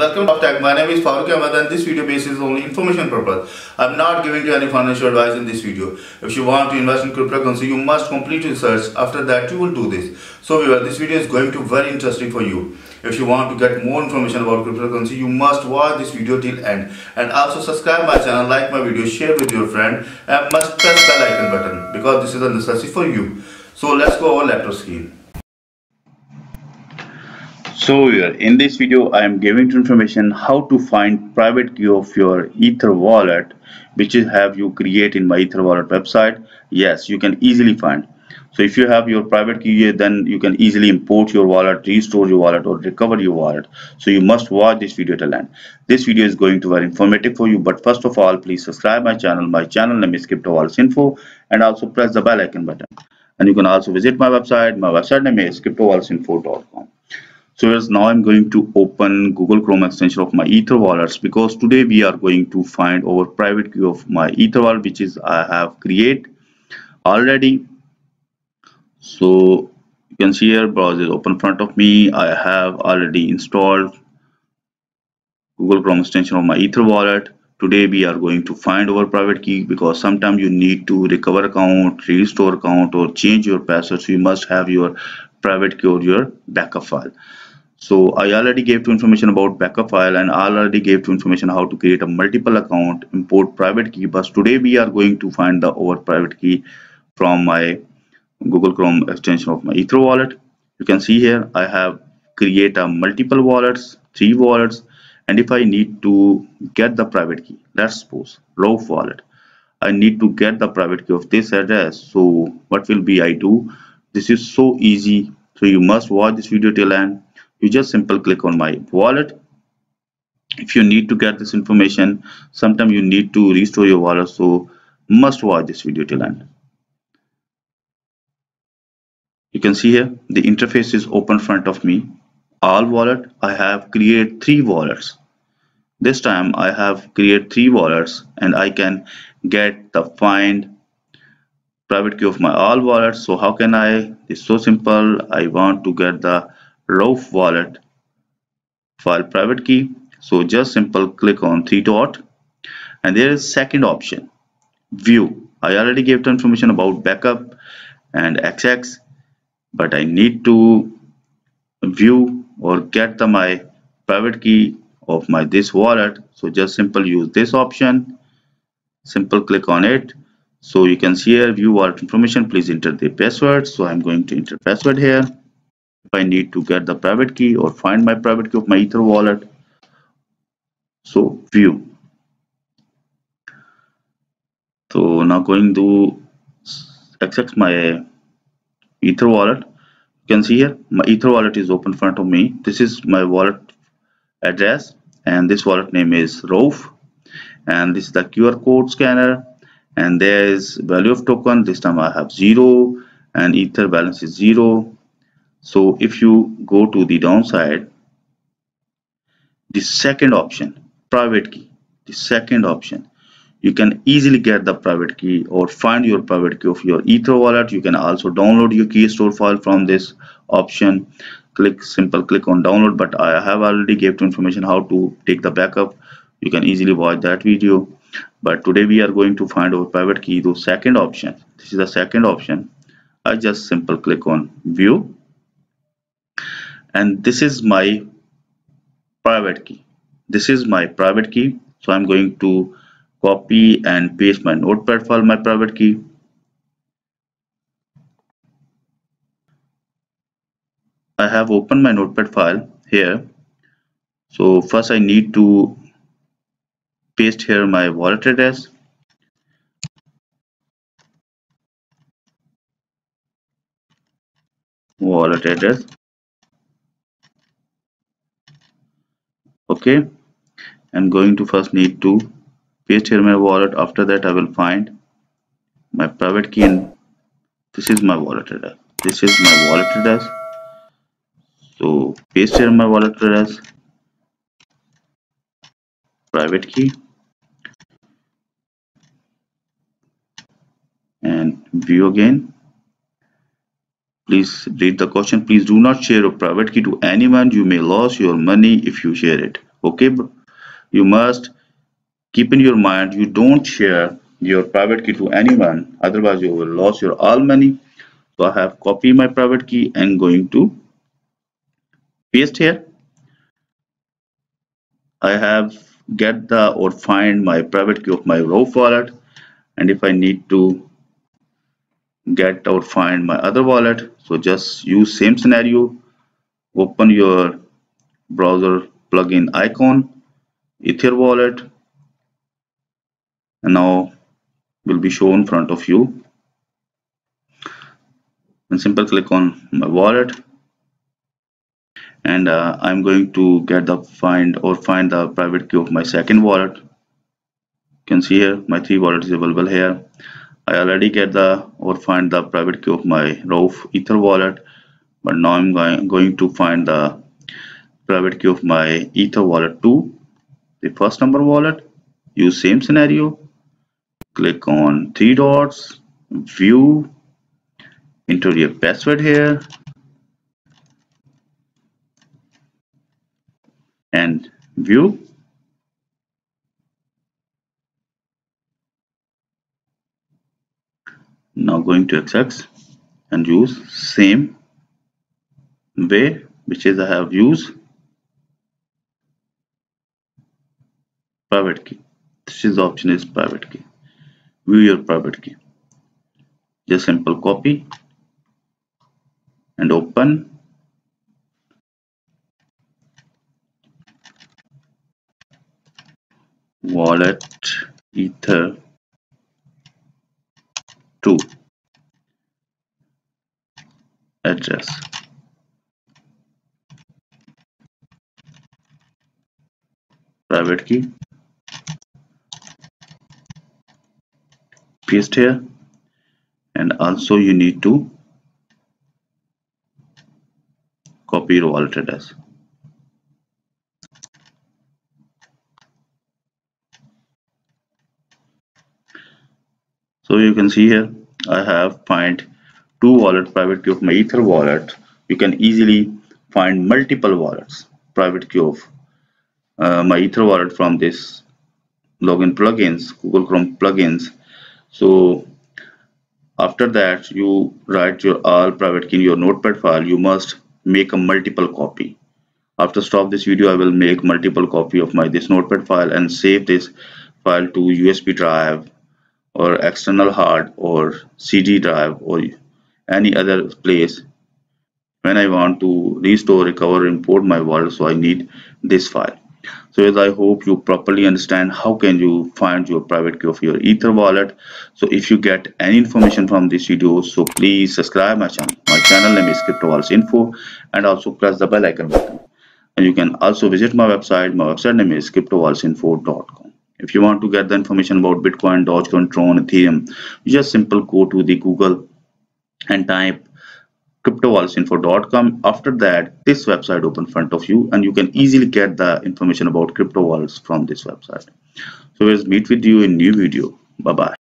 welcome to Tech. My name is Farooq Ahmed and this video basis is only information purpose. I'm not giving you any financial advice in this video. If you want to invest in cryptocurrency, you must complete research. After that, you will do this. So this video is going to very interesting for you. If you want to get more information about cryptocurrency, you must watch this video till end. And also subscribe my channel, like my video, share with your friend and must press the like button because this is a necessity for you. So let's go over laptop screen. So here in this video I am giving information how to find private key of your ether wallet which is have you create in my ether wallet website. Yes you can easily find. So if you have your private key here then you can easily import your wallet restore your wallet or recover your wallet. So you must watch this video till end. This video is going to be very informative for you but first of all please subscribe my channel. My channel name is crypto wallets info and also press the bell icon button. And you can also visit my website. My website name is cryptowalletsinfo.com so as now I'm going to open Google Chrome extension of my Ether wallets because today we are going to find our private key of my Ether wallet which is I have create already. So you can see here browser is open in front of me. I have already installed Google Chrome extension of my Ether wallet. Today we are going to find our private key because sometimes you need to recover account, restore account or change your password. So you must have your private key or your backup file so i already gave to information about backup file and I already gave to information how to create a multiple account import private key but today we are going to find the over private key from my google chrome extension of my ether wallet. You can see here i have create a multiple wallets three wallets and if i need to get the private key let's suppose Rauf wallet. I need to get the private key of this address. So what will be i do? This is so easy. So you must watch this video till end you just simple click on my wallet. If you need to get this information sometime you need to restore your wallet so must watch this video till end. You can see here the interface is open front of me. All wallet i have create three wallets. This time i have create three wallets and i can get the find private key of my all wallets. So how can i? It's so simple. I want to get the Rauf wallet file private key. So just simple click on three dot. And there is second option view. I already gave the information about backup and XX but I need to view or get the my private key of my this wallet. So just simple use this option. Simple click on it. So you can see here view wallet information. Please enter the password. So i'm going to enter password here I need to get the private key or find my private key of my ether wallet. So view. So now going to access my ether wallet. You can see here my ether wallet is open in front of me. This is my wallet address and this wallet name is Rauf. And this is the QR code scanner and there is value of token. This time I have zero and ether balance is zero so if you go to the downside the second option private key the second option you can easily get the private key or find your private key of your ether wallet. You can also download your key store file from this option. Click simple click on download but i have already gave information how to take the backup. You can easily watch that video. But today we are going to find our private key the second option. This is the second option. I just simple click on view and this is my private key. This is my private key. So i'm going to copy and paste my notepad file my private key. I have opened my notepad file here. So first i need to paste here my wallet address. Wallet address okay. I'm going to first need to paste here my wallet. After that I will find my private key and this is my wallet address. This is my wallet address. So paste here my wallet address. Private key. And view again Please read the question. Please do not share a private key to anyone. You may lose your money if you share it. okay you must keep in your mind you don't share your private key to anyone otherwise you will lose your all money so i have copied my private key and going to paste here i have get the or find my private key of my Rauf wallet and if i need to get or find my other wallet. So just use same scenario. Open your browser plugin icon ether wallet and now will be shown in front of you. And simple click on my wallet. And uh, I'm going to get the find or find the private key of my second wallet. You can see here my three wallet is available here I already get the or find the private key of my Rauf Ether wallet but now I'm going, going to find the private key of my Ether wallet 2 the first number wallet use same scenario. Click on three dots view enter your password here and view now going to XX and use same way which is I have used private key. This is the option is private key. View your private key. Just simple copy and open. Wallet ether 2 address private key. Paste here. And also you need to copy your wallet address so you can see here I have find two wallet private key of my ether wallet you can easily find multiple wallets private key of uh, my ether wallet from this login plugins google chrome plugins. So after that you write your all private key in your notepad file you must make a multiple copy. After stop this video I will make multiple copy of my this notepad file and save this file to USB drive or external hard or CD drive or any other place. When I want to restore recover import my wallet so I need this file. So as I hope you properly understand how can you find your private key of your ether wallet. So if you get any information from this video so please subscribe my channel. My channel name is crypto Wallets info and also press the bell icon button. And you can also visit my website. My website name is cryptowalletsinfo.com if you want to get the information about bitcoin dogecoin tron ethereum just simple go to the google and type cryptowalletsinfo.com after that this website open front of you and you can easily get the information about crypto from this website. So let's meet with you in new video. Bye bye